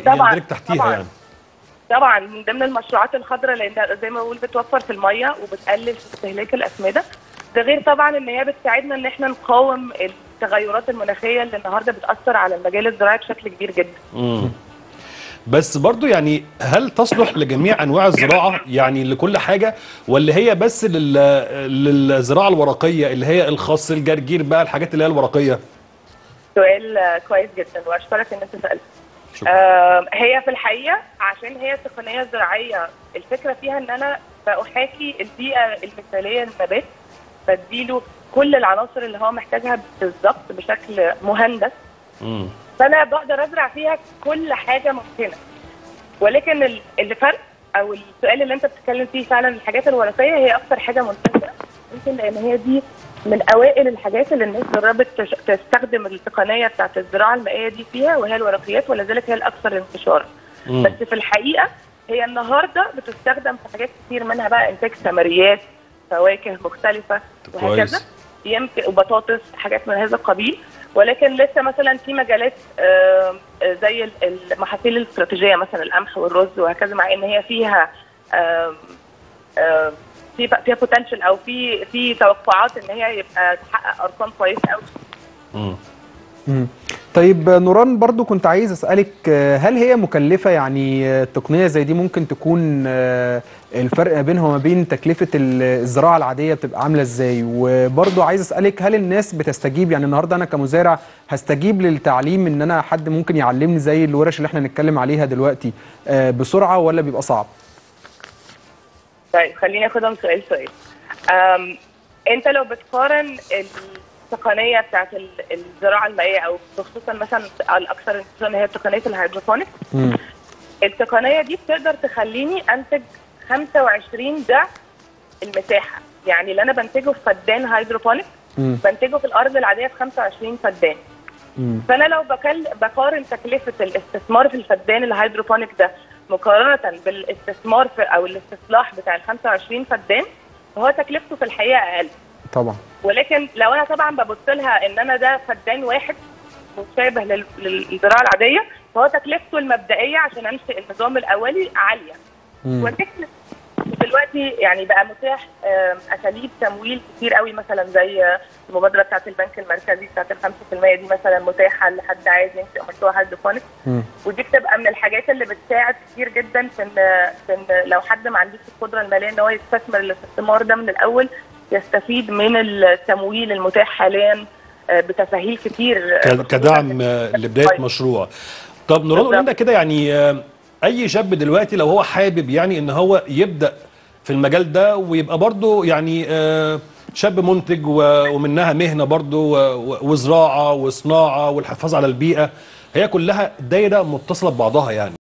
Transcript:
طبعاً، يندرج تحتيها طبعاً. يعني. طبعا من ضمن المشروعات الخضراء لأن زي ما بقول بتوفر في المية وبتقلل في استهلاك الأسمدة. ده غير طبعا إن هي بتساعدنا إن إحنا نقاوم التغيرات المناخية اللي النهارده بتأثر على المجال الزراعي بشكل كبير جدا. مم. بس برضو يعني هل تصلح لجميع أنواع الزراعة يعني لكل حاجة ولا هي بس لل... للزراعة الورقية اللي هي الخس الجرجير بقى الحاجات اللي هي الورقية؟ سؤال كويس جدا وأشكرك إن أنت سألت. شكرا. هي في الحقيقة عشان هي تقنيه زراعيه الفكرة فيها إن أنا بأحاكي البيئة المثالية للنبات بديله كل العناصر اللي هو محتاجها بالظبط بشكل مهندس مم. فأنا بقدر أزرع فيها كل حاجة ممكنة ولكن ال- الفرق أو السؤال اللي أنت بتتكلم فيه فعلا الحاجات الورقيه هي أكتر حاجة منتشره يمكن لأن هي دي من أوائل الحاجات اللي الناس جربت تستخدم التقنية بتاعت الزراعة المائية دي فيها وهي الورقيات ولذلك هي الأكثر انتشارا. بس في الحقيقة هي النهارده بتستخدم في حاجات كتير منها بقى إنتاج ثمريات فواكه مختلفة وهكذا. يمكن وبطاطس حاجات من هذا القبيل ولكن لسه مثلا في مجالات آم، آه، زي ال- المحاصيل الاستراتيجية مثلا القمح والرز وهكذا مع إن هي فيها في فيها بوتنشال أو في في توقعات إن هي يبقى تحقق أرقام كويسة قوي. طيب نوران برضو كنت عايز أسألك آه، هل هي مكلفة؟ يعني آه، تقنية زي دي ممكن تكون آه، الفرق ما بينها وما بين تكلفة ال- الزراعة العادية بتبقى عاملة إزاي؟ وبرضو عايز أسألك هل الناس بتستجيب؟ يعني النهارده أنا كمزارع هستجيب للتعليم إن أنا حد ممكن يعلمني زي الورش اللي إحنا نتكلم عليها دلوقتي بسرعة ولا بيبقى صعب؟ طيب خليني آخدهم سؤال سؤال أنت لو بتقارن التقنية بتاعت ال- الزراعة المائية أو خصوصا مثلا الأكثر انتشارا هي تقنيه ال hydroponic مم. التقنية دي بتقدر تخليني أنتج 25 ضعف المساحة يعني اللي أنا بنتجه في فدان hydroponic. بنتجه في الأرض العادية في 25 فدان. فأنا لو بكل بقارن تكلفة الاستثمار في الفدان الهيدروبونيك ده مقارنة بالاستثمار في أو الاستصلاح بتاع ال 25 فدان فهو تكلفته في الحقيقة أقل. طبعا. ولكن لو أنا طبعا ببص لها إن أنا ده فدان واحد مشابه لل- للزراعة العادية فهو تكلفته المبدئية عشان أنشئ النظام الأولي عالية. مم. دلوقتي يعني بقى متاح أساليب تمويل كتير قوي مثلا زي المبادرة بتاعت البنك المركزي بتاعت ال 5% دي مثلا متاحة لحد عايز ينشئ مشروع هيدروبونيك مم. ودي بتبقى من الحاجات اللي بتساعد كتير جدا في إن في إن لو حد ما عندوش القدرة المالية إن هو يستثمر الاستثمار ده من الأول يستفيد من التمويل المتاح حاليا آه، بتفاهيل كتير آه، كدعم آه، لبداية طيب. مشروع طب نوران قول لنا. كده يعني آه، أي شاب دلوقتي لو هو حابب يعني إن هو يبدأ في المجال ده ويبقى برضه يعني آه، شاب منتج ومنها مهنة برضه و- و- وزراعة وصناعة والحفاظ على البيئة هي كلها دايرة متصلة ببعضها يعني.